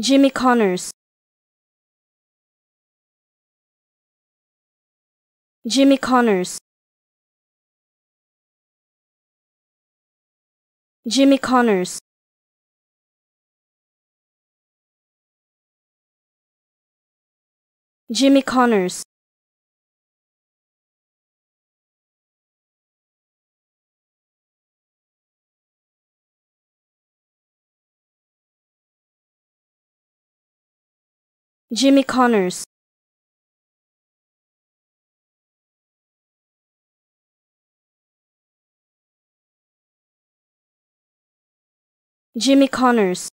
Jimmy Connors. Jimmy Connors. Jimmy Connors. Jimmy Connors Jimmy Connors. Jimmy Connors